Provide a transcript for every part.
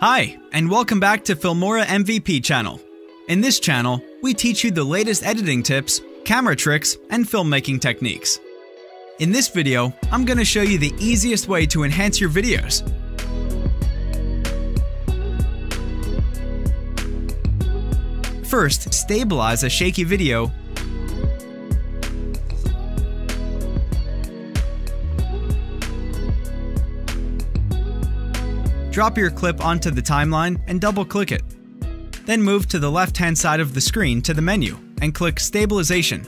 Hi, and welcome back to Filmora MVP channel. In this channel, we teach you the latest editing tips, camera tricks, and filmmaking techniques. In this video, I'm going to show you the easiest way to enhance your videos. First, stabilize a shaky video drop your clip onto the timeline and double click it. Then move to the left hand side of the screen to the menu and click Stabilization.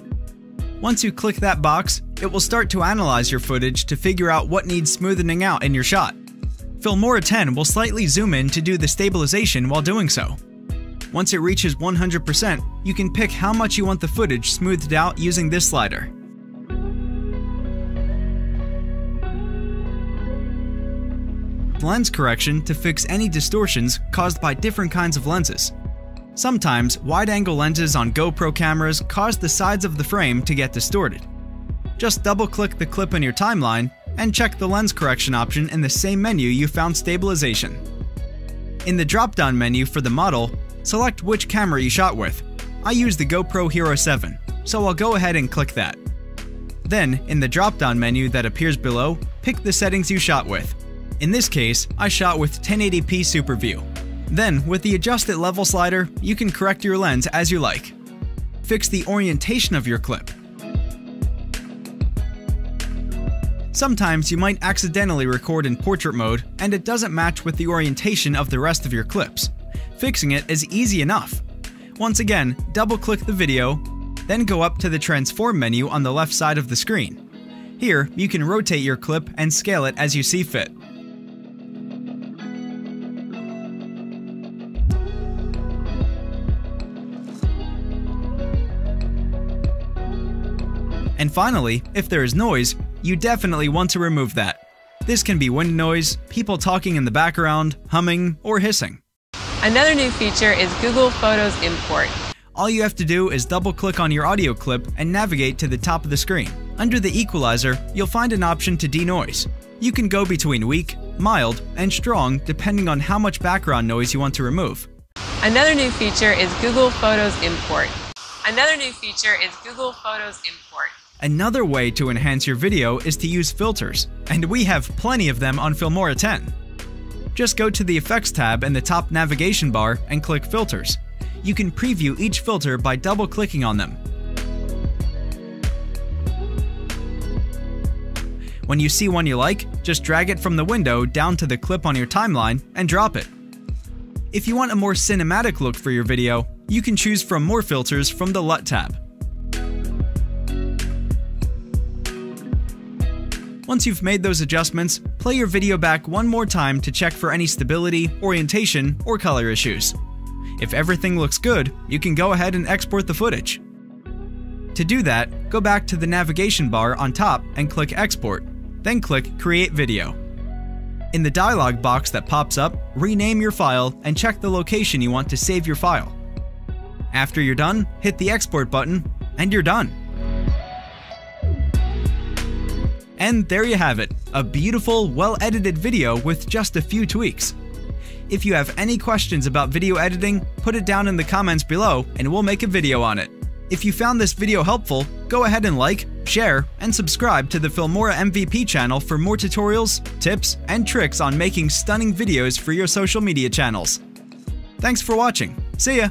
Once you click that box, it will start to analyze your footage to figure out what needs smoothing out in your shot. Filmora 10 will slightly zoom in to do the stabilization while doing so. Once it reaches 100%, you can pick how much you want the footage smoothed out using this slider. Lens correction to fix any distortions caused by different kinds of lenses. Sometimes, wide-angle lenses on GoPro cameras cause the sides of the frame to get distorted. Just double-click the clip in your timeline and check the lens correction option in the same menu you found stabilization. In the drop-down menu for the model, select which camera you shot with. I use the GoPro Hero 7, so I'll go ahead and click that. Then, in the drop-down menu that appears below, pick the settings you shot with. In this case, I shot with 1080p Super View. Then, with the adjusted Level slider, you can correct your lens as you like. Fix the orientation of your clip. Sometimes you might accidentally record in portrait mode and it doesn't match with the orientation of the rest of your clips. Fixing it is easy enough. Once again, double click the video, then go up to the transform menu on the left side of the screen. Here, you can rotate your clip and scale it as you see fit. And finally, if there is noise, you definitely want to remove that. This can be wind noise, people talking in the background, humming, or hissing. Another new feature is Google Photos Import. All you have to do is double click on your audio clip and navigate to the top of the screen. Under the equalizer, you'll find an option to denoise. You can go between weak, mild, and strong depending on how much background noise you want to remove. Another new feature is Google Photos Import. Another new feature is Google Photos Import. Another way to enhance your video is to use filters, and we have plenty of them on Filmora 10. Just go to the Effects tab in the top navigation bar and click Filters. You can preview each filter by double-clicking on them. When you see one you like, just drag it from the window down to the clip on your timeline and drop it. If you want a more cinematic look for your video, you can choose from more filters from the LUT tab. Once you've made those adjustments, play your video back one more time to check for any stability, orientation, or color issues. If everything looks good, you can go ahead and export the footage. To do that, go back to the navigation bar on top and click Export, then click Create Video. In the dialog box that pops up, rename your file and check the location you want to save your file. After you're done, hit the Export button, and you're done. And there you have it, a beautiful, well-edited video with just a few tweaks. If you have any questions about video editing, put it down in the comments below and we'll make a video on it. If you found this video helpful, go ahead and like, share, and subscribe to the Filmora MVP channel for more tutorials, tips, and tricks on making stunning videos for your social media channels. Thanks for watching. See ya!